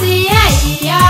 咿呀咿呀。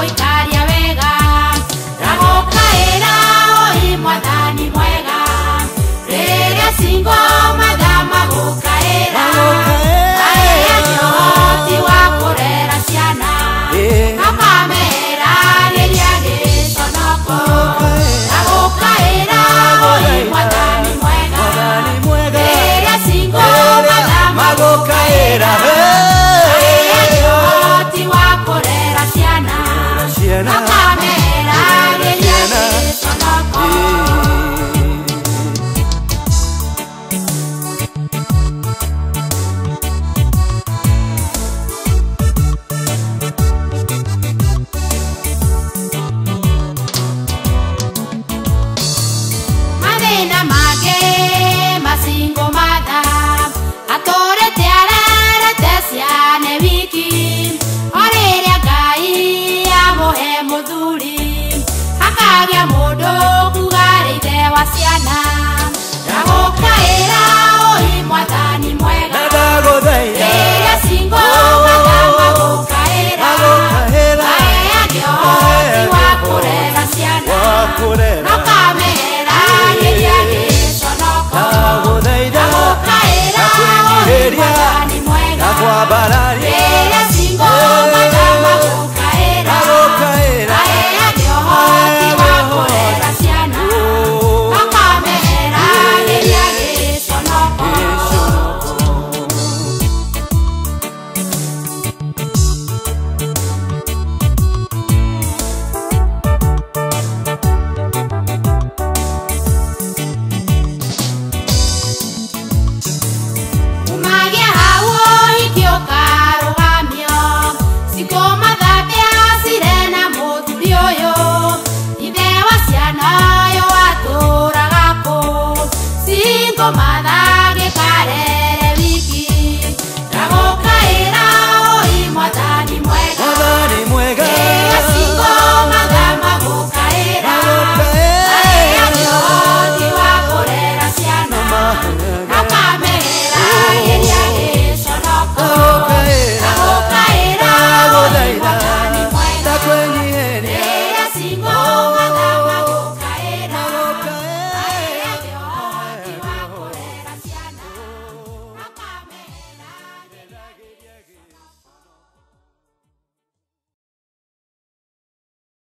voy a